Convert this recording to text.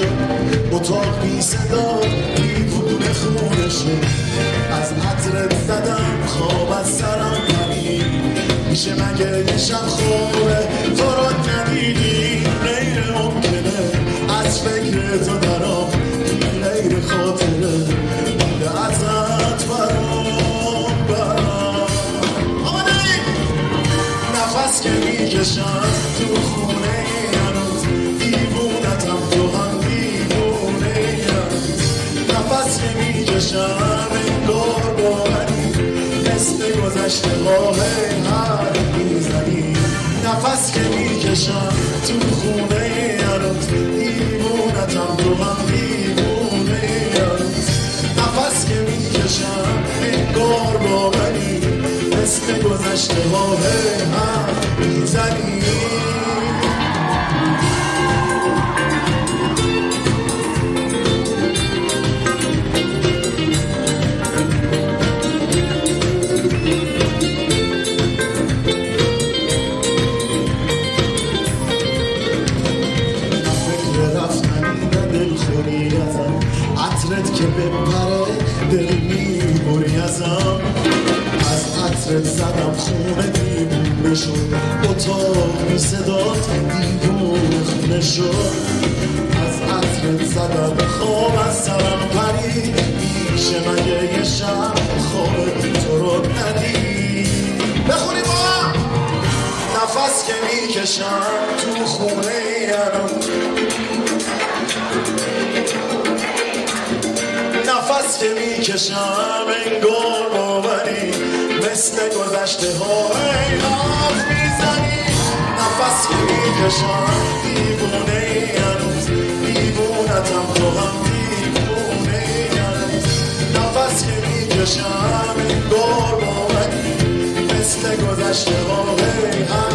شد اتاق بی صدا دیوونه خونه شد از عطرت زدم خواب از سرم پرید. میشه مگه یه شب خوبه تو رو ندیدی. غیر ممکنه. از فکر تو درام غیر خاطره. مونده ازت برام برام نفس که می‌کشم تو خونه نفس که می‌کشم انگار باوری مثل گذشته راه هر می‌زنی. نفس که می‌کشم تو خونه هنوز دیوونتم تو هم دیوونه هنوز نفس که می‌کشم انگار باوری. مثل گذشته ها هم می‌زنی. ازم عطرت که بپره دل می‌بری ازم. از عطرت زدم خونه دیوونه شد. اتاق صدات دیوونه خونه شد. از عطرت زدم خواب از سرم پرید. میشه مگه یه شب خواب تو رو ندید. بخونی با نفس که می‌کشم تو خونه هنوز نفس که می‌کشم انگار باوری مثل گذشته ها حرف می‌زنی. نفس که می‌کشم دیوونه هنوز. دیوونتم تو هم دیوونه هنوز. نفس که می‌کشم انگار باوری مثل گذشته ها می‌زنی